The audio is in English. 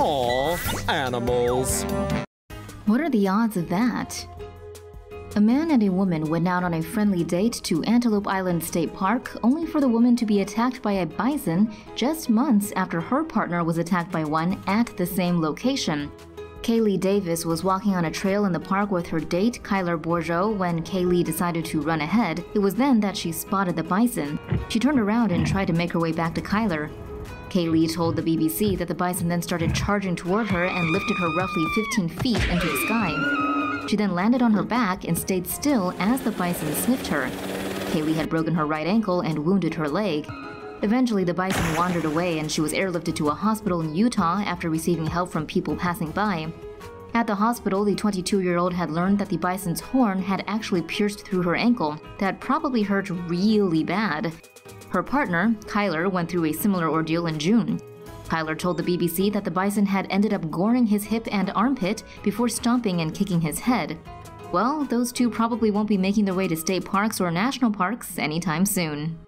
Aw, animals. What are the odds of that? A man and a woman went out on a friendly date to Antelope Island State Park, only for the woman to be attacked by a bison just months after her partner was attacked by one at the same location. Kaylee Davis was walking on a trail in the park with her date, Kyler Bourgeau, when Kaylee decided to run ahead. It was then that she spotted the bison. She turned around and tried to make her way back to Kyler. Kaylee told the BBC that the bison then started charging toward her and lifted her roughly 15 feet into the sky. She then landed on her back and stayed still as the bison sniffed her. Kaylee had broken her right ankle and wounded her leg. Eventually, the bison wandered away and she was airlifted to a hospital in Utah after receiving help from people passing by. At the hospital, the 22 year old had learned that the bison's horn had actually pierced through her ankle. That probably hurt really bad. Her partner, Kyler, went through a similar ordeal in June. Kyler told the BBC that the bison had ended up goring his hip and armpit before stomping and kicking his head. Well, those two probably won't be making their way to state parks or national parks anytime soon.